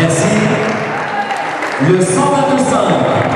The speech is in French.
Merci. Le 125.